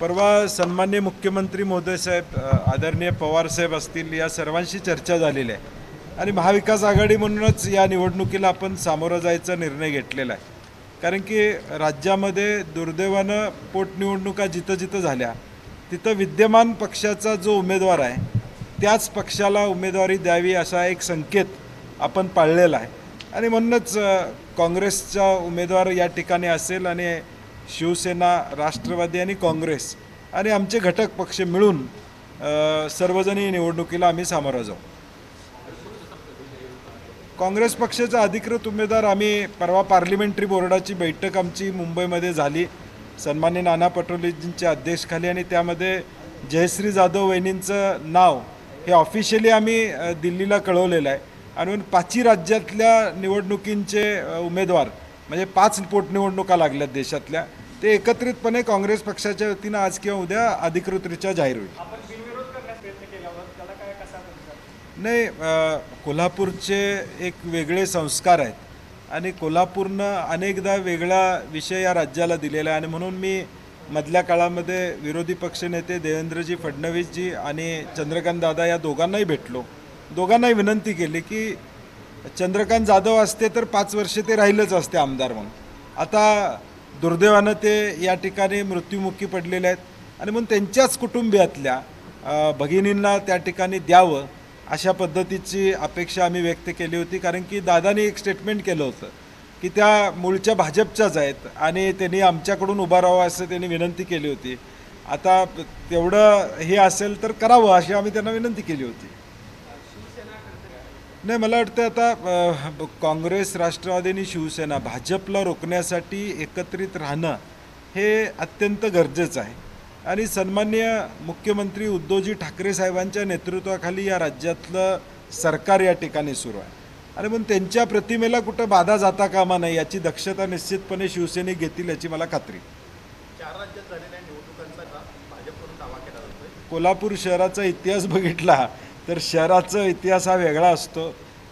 परवा सन्मान्य मुख्यमंत्री मोदी साहेब आदरणीय पवार साहेब असतील या सर्वांशी चर्चा झालेली आहे. आणि महाविकास आघाडी म्हणूनच या निवडणुकीला आपण सामोरं जायचा निर्णय घेतलेला आहे. कारण की राज्यामध्ये दुर्दैवानं पोटनिवडणुका जिथं जिथं झाल्या तिथं विद्यमान पक्षाचा जो उमेदवार आहे त्याच पक्षाला उमेदवारी द्यावी असा एक संकेत आपण पाळलेला आहे. आणि म्हणूनच काँग्रेसचा उमेदवार या ठिकाणी असेल आणि शिवसेना राष्ट्रवादी आणि काँग्रेस आणि आमचे घटक पक्ष मिळून सर्वजणी निवडणुकीला आम्ही सामोरं जाऊ. काँग्रेस पक्षाचा अधिकृत उमेदवार आम्ही परवा पार्लिमेंटरी बोर्डाची बैठक आमची मुंबईमध्ये झाली. सन्मान्य नाना पटोलेजींच्या अध्यक्षखाली आणि त्यामध्ये जयश्री जाधव वहिनींचं नाव हे ऑफिशियली आम्ही दिल्लीला कळवलेलं आहे. आणि पाचही राज्यातल्या निवडणुकींचे उमेदवार म्हणजे पाच पोटनिवडणुका लागल्यात देशातल्या. ते एकत्रितपणे काँग्रेस पक्षाच्या वतीनं आज किंवा उद्या अधिकृतरित्या जाहीर होईल. नाही कोल्हापूरचे एक वेगळे संस्कार आहेत आणि कोल्हापूरनं अनेकदा वेगळा विषय या राज्याला दिलेला आहे. आणि म्हणून मी मधल्या काळामध्ये विरोधी पक्षनेते देवेंद्रजी फडणवीसजी आणि चंद्रकांत दादा या दोघांनाही भेटलो. दोघांनाही विनंती केली की चंद्रकांत जाधव असते तर पाच वर्षे ते राहिलेच असते आमदार म्हणून. आता दुर्दैवानं ते या ठिकाणी मृत्युमुखी पडलेले आहेत. आणि म्हणून त्यांच्याच कुटुंबियातल्या भगिनींना त्या ठिकाणी द्यावं अशा पद्धतीची अपेक्षा आम्ही व्यक्त केली होती. कारण की दादानी एक स्टेटमेंट केलं होतं की त्या मूळच्या भाजपच्याच आहेत आणि त्यांनी आमच्याकडून उभा राहावं असं त्यांनी विनंती केली होती. आता तेवढं हे असेल तर करावं अशी आम्ही त्यांना विनंती केली होती. नाही मला वाटतं आता काँग्रेस राष्ट्रवादी आणि शिवसेना भाजपला रोखण्यासाठी एकत्रित राहणं हे अत्यंत गरजेचं आहे. आणि सन्मान्य मुख्यमंत्री उद्धवजी ठाकरे साहेबांच्या नेतृत्वाखाली या राज्यातलं सरकार या ठिकाणी सुरू आहे. आणि म्हणून त्यांच्या प्रतिमेला कुठं बाधा जाता कामा नाही याची दक्षता निश्चितपणे शिवसैनिक घेतील याची मला खात्री. चार राज्यात झालेल्या निवडणुकांचा कोल्हापूर शहराचा इतिहास बघितला. तर शहराचा इतिहास हा वेगळा असतो.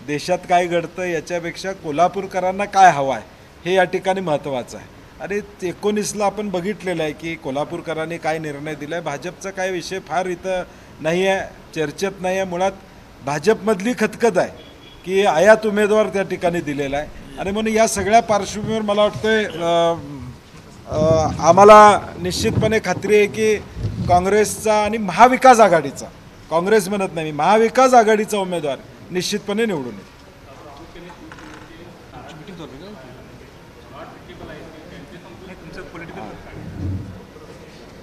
देशात काय घडतं याच्यापेक्षा कोल्हापूरकरांना काय हवं आहे हे या ठिकाणी महत्त्वाचं आहे. आणि एकोणीसला आपण बघितलेलं आहे की कोल्हापूरकरांनी काय निर्णय दिला आहे भाजपचा काय विषय फार इथं नाही आहे चर्चेत नाही आहे मुळात भाजपमधली खतखत आहे की आयात उमेदवार त्या ठिकाणी दिलेला आहे. आणि म्हणून या सगळ्या पार्श्वभूमीवर मला वाटतं आम्हाला निश्चितपणे खात्री आहे की काँग्रेसचा आणि महाविकास आघाडीचा काँग्रेस म्हणत नाही मी महाविकास आघाडीचा उमेदवार निश्चितपणे निवडून येईल.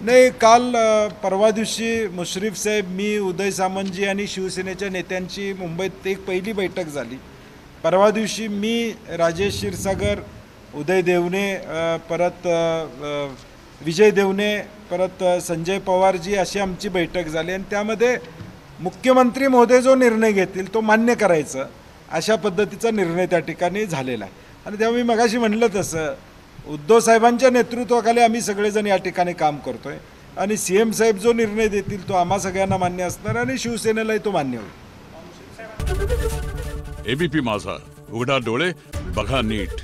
नाही काल परवा दिवशी मुश्रीफ साहेब मी उदय सामंतजी आणि शिवसेनेच्या नेत्यांची मुंबईत एक पहिली बैठक झाली. परवा दिवशी मी राजेश क्षीरसागर उदय देवणे परत विजय देवणे परत संजय पवारजी अशी आमची बैठक झाली आणि त्यामध्ये मुख्यमंत्री महोदय जो निर्णय घेतील तो मान्य करायचं अशा पद्धतीचा निर्णय त्या ठिकाणी झालेला आहे. आणि तेव्हा मी मगाशी म्हणलं तसं उद्धव साहेबांच्या नेतृत्वाखाली आम्ही सगळेजण या ठिकाणी काम करतो आहे आणि सी एम साहेब जो निर्णय देतील तो आम्हा सगळ्यांना मान्य असणार आणि शिवसेनेलाही तो मान्य होईल. एबीपी माझा उघडा डोळे बघा नीट.